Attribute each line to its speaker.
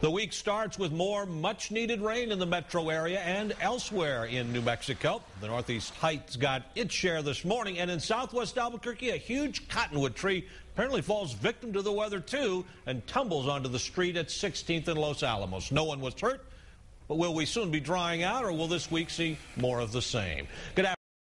Speaker 1: The week starts with more much needed rain in the metro area and elsewhere in New Mexico. The Northeast Heights got its share this morning, and in southwest Albuquerque, a huge cottonwood tree apparently falls victim to the weather too and tumbles onto the street at 16th and Los Alamos. No one was hurt, but will we soon be drying out, or will this week see more of the same? Good afternoon.